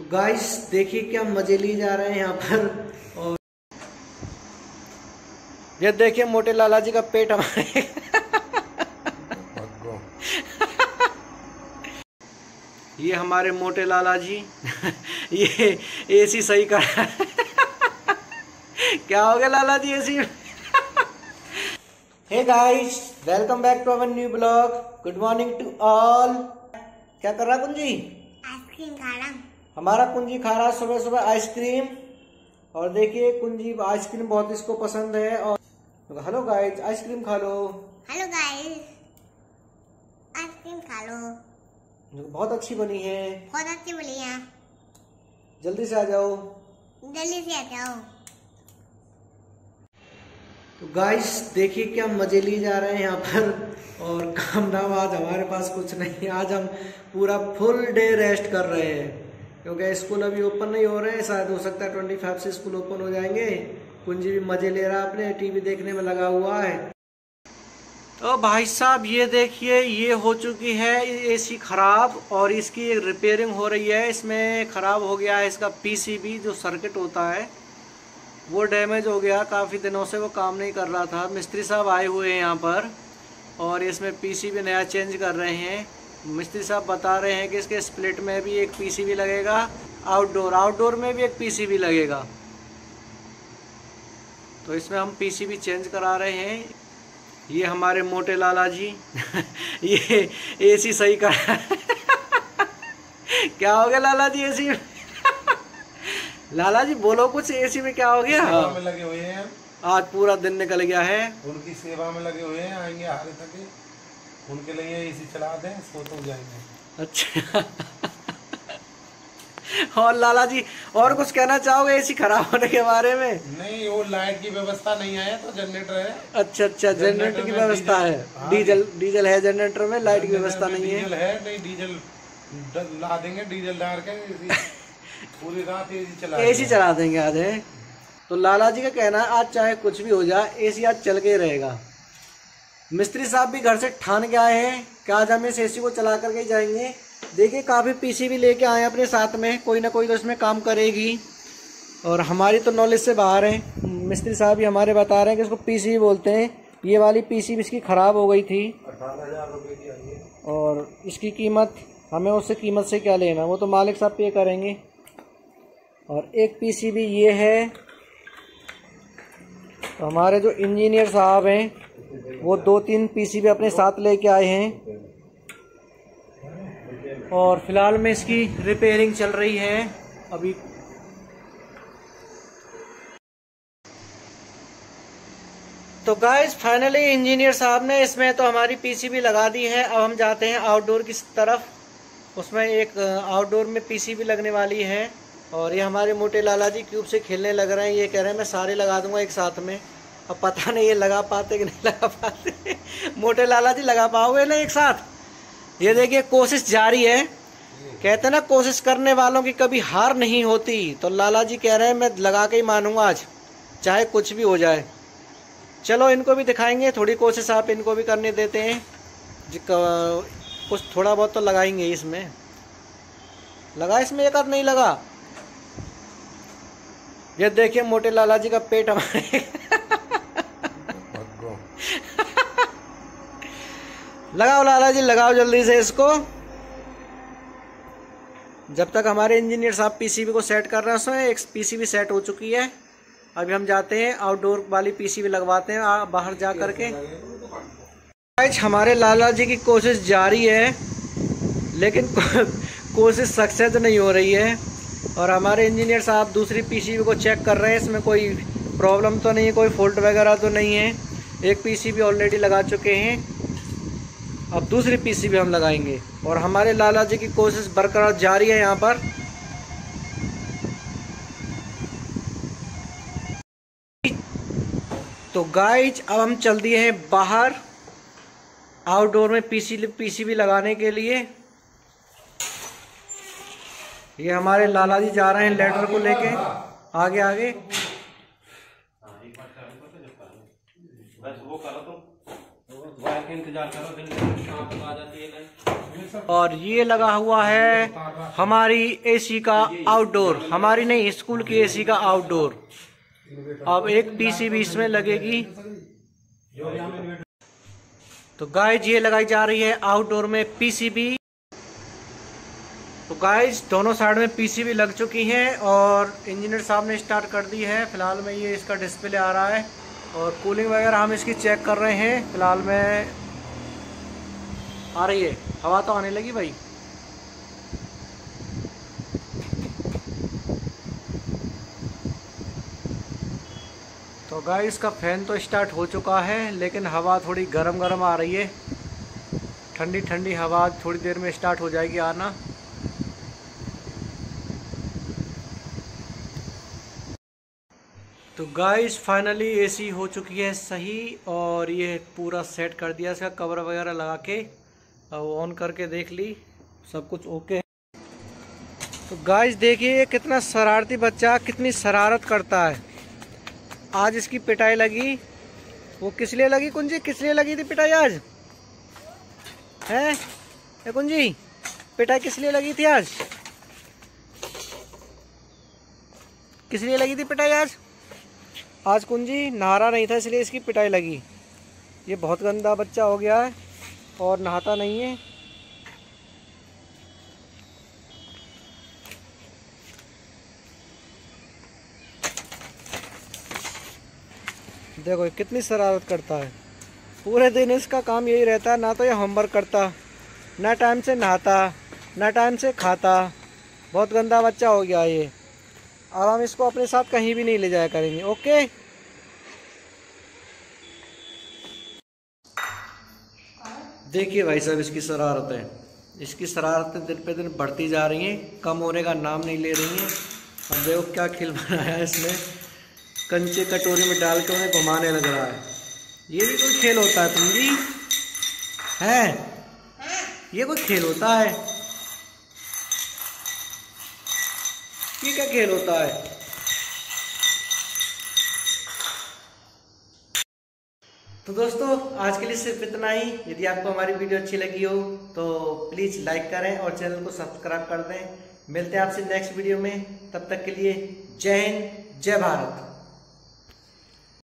तो गाइस देखिए क्या मज़े लिए जा रहे हैं यहाँ पर। और ये देखिए मोटे लाला जी का पेट हमारे ये हमारे मोटे लाला जी ये एसी सही कर क्या हो गया Lala ji AC hey guys welcome back to our new blog good morning to all क्या कर रहा कुंजी? आइसक्रीम खा रहा हमारा कुंजी खा रहा है सुबह सुबह आइसक्रीम। और देखिए कुंजी आइसक्रीम बहुत इसको पसंद है और हेलो गाइस आइसक्रीम खा लो। हेलो गाइस आइसक्रीम खा लो। बहुत अच्छी बनी है। बहुत अच्छी बोली है। जल्दी से आ जाओ। जल्दी से आ जाओ। तो गाइस देखिए क्या मज़े लिए जा रहे हैं यहाँ पर। और काम नाम आज हमारे पास कुछ नहीं आज हम पूरा फुल डे रेस्ट कर रहे हैं। क्योंकि स्कूल अभी ओपन नहीं हो रहे हैं शायद हो सकता है ट्वेंटी फाइव से स्कूल ओपन हो जाएँगे। कुंजी भी मज़े ले रहा है अपने, टीवी देखने में लगा हुआ है। तो भाई साहब, ये देखिए, ये हो चुकी है एसी खराब और इसकी रिपेयरिंग हो रही है। इसमें खराब हो गया है इसका पीसीबी जो सर्किट होता है, वो डैमेज हो गया। काफ़ी दिनों से वो काम नहीं कर रहा था। मिस्त्री साहब आए हुए हैं यहाँ पर और इसमें पीसीबी नया चेंज कर रहे हैं। मिस्त्री साहब बता रहे हैं कि इसके स्प्लिट में भी एक पीसीबी लगेगा आउटडोर आउटडोर में भी एक पीसीबी लगेगा। तो इसमें हम पीसीबी चेंज करा रहे हैं। ये हमारे मोटे लाला जी। ये एसी सही कर क्या हो गया लाला जी एसी लाला जी बोलो कुछ एसी में क्या हो गया? सेवा में लगे हुए हैं। आज पूरा दिन निकल गया है। उनकी सेवा में लगे हुए हैं आएँगे हारे तक उनके लिए एसी चला दें सो तो जाएँगे अच्छा। और लाला जी और कुछ कहना चाहोगे एसी खराब होने के बारे में? नहीं वो लाइट की व्यवस्था नहीं है तो जनरेटर है। अच्छा अच्छा जनरेटर की व्यवस्था है। डीजल- हाँ, डीजल डीजल है जनरेटर में लाइट की व्यवस्था नहीं है। डीजल है नहीं डीजल ला देंगे डीजल डाल के पूरी रात एसी चला एसी चला देंगे आज है? तो लाला जी का कहना है आज चाहे कुछ भी हो जाए एसी आज चल के रहेगा। मिस्त्री साहब भी घर से ठान के आए हैं कि आज हम इस एसी को चला करके जाएँगे। देखिए, काफ़ी पीसी भी लेके आए अपने साथ में। कोई ना कोई तो इसमें काम करेगी। और हमारी तो नॉलेज से बाहर है। मिस्त्री साहब भी हमारे बता रहे हैं कि इसको पीसी बोलते हैं। ये वाली पीसी भी इसकी ख़राब हो गई थी। और इसकी कीमत, हमें उससे कीमत से क्या लेना वो तो मालिक साहब पे करेंगे। और एक पीसीबी ये है। तो हमारे जो इंजीनियर साहब हैं वो दो तीन पीसीबी अपने साथ लेके आए हैं। और फ़िलहाल में इसकी रिपेयरिंग चल रही है। अभी तो गाइस फाइनली इंजीनियर साहब ने इसमें तो हमारी पीसीबी लगा दी है। अब हम जाते हैं आउटडोर की तरफ़। उसमें एक आउटडोर में पीसीबी लगने वाली है। और ये हमारे मोटे लाला जी क्यूब से खेलने लग रहे हैं। ये कह रहे हैं, मैं सारे लगा दूँगा एक साथ में। अब पता नहीं ये लगा पाते कि नहीं लगा पाते। मोटे लाला जी लगा पाओगे ना एक साथ? ये देखिए, कोशिश जारी है। कहते ना, कोशिश करने वालों की कभी हार नहीं होती। तो लाला जी कह रहे हैं, मैं लगा के ही मानूँगा आज, चाहे कुछ भी हो जाए। चलो, इनको भी दिखाएँगे। थोड़ी कोशिश आप इनको भी करने देते हैं। कुछ थोड़ा बहुत तो लगाएँगे इसमें। लगा इसमें, एक नहीं लगा। ये देखिए, मोटे लाला जी का पेट हमारे लगाओ लाला जी, लगाओ जल्दी से इसको। जब तक हमारे इंजीनियर साहब पीसीबी को सेट कर रहे हैं, उसमें एक पीसीबी सेट हो चुकी है। अभी हम जाते हैं आउटडोर वाली पीसीबी लगवाते हैं बाहर जा करके। आज हमारे लाला जी की कोशिश जारी है, लेकिन को- कोशिश सक्सेस नहीं हो रही है। और हमारे इंजीनियर साहब दूसरी पीसीबी को चेक कर रहे हैं, इसमें कोई प्रॉब्लम तो नहीं है, कोई फॉल्ट वगैरह तो नहीं है। एक पीसीबी ऑलरेडी लगा चुके हैं। अब दूसरी पीसीबी हम लगाएँगे। और हमारे लाला जी की कोशिश बरकरार जारी है यहाँ पर। तो गाइज़ अब हम चल दिए हैं बाहर आउटडोर में पीसी पीसीबी लगाने के लिए। ये हमारे लाला जी जा रहे हैं लेटर को लेके। आगे आगे। इंतज़ार करो शाम को आ जाती है और ये लगा हुआ है हमारी एसी का आउटडोर, हमारी नहीं, स्कूल की एसी का आउटडोर। अब एक पीसीबी इसमें लगेगी। तो गाइज़ ये लगाई जा रही है आउटडोर में पीसीबी तो गाइज़ दोनों साइड में पीसीबी लग चुकी हैं और इंजीनियर साहब ने स्टार्ट कर दी है। फ़िलहाल में ये इसका डिस्प्ले आ रहा है। और कूलिंग वगैरह हम इसकी चेक कर रहे हैं। फ़िलहाल में आ रही है। हवा तो आने लगी भाई। तो गाइस इसका फ़ैन तो स्टार्ट हो चुका है, लेकिन हवा थोड़ी गरम गरम आ रही है। ठंडी ठंडी हवा थोड़ी देर में स्टार्ट हो जाएगी आना। तो गाइस फाइनली एसी हो चुकी है सही और ये पूरा सेट कर दिया इसका कवर वगैरह लगा के। ऑन करके देख ली, सब कुछ ओके है। तो गाइस देखिए कितना शरारती बच्चा कितनी शरारत करता है। आज इसकी पिटाई लगी। वो किस लिए लगी कुंजी? किस लिए लगी थी पिटाई आज? है? कुंजी, पिटाई किस लिए लगी थी आज? किस लिए लगी थी पिटाई आज? आज कुंजी नहारा नहीं था, इसलिए इसकी पिटाई लगी। ये बहुत गंदा बच्चा हो गया है और नहाता नहीं है। देखो कितनी शरारत करता है। पूरे दिन इसका काम यही रहता है, ना तो ये होमवर्क करता, ना टाइम से नहाता, ना टाइम से खाता। बहुत गंदा बच्चा हो गया ये। अब हम इसको अपने साथ कहीं भी नहीं ले जाया करेंगे, ओके? देखिए भाई साहब, इसकी शरारतें। इसकी शरारतें दिन पे दिन बढ़ती जा रही हैं, कम होने का नाम नहीं ले रही हैं। अब देखो क्या खिल बनाया है इसने। कंचे कटोरी में डाल के उन्हें घुमाने लग रहा है। ये भी कोई खेल होता है, तुम जी है? ये कोई खेल होता है? ये क्या खेल होता है। तो दोस्तों, आज के लिए सिर्फ़ इतना ही। यदि आपको हमारी वीडियो अच्छी लगी हो तो प्लीज़ लाइक करें और चैनल को सब्सक्राइब कर दें। मिलते हैं आपसे नेक्स्ट वीडियो में। तब तक के लिए जय हिंद, जय भारत।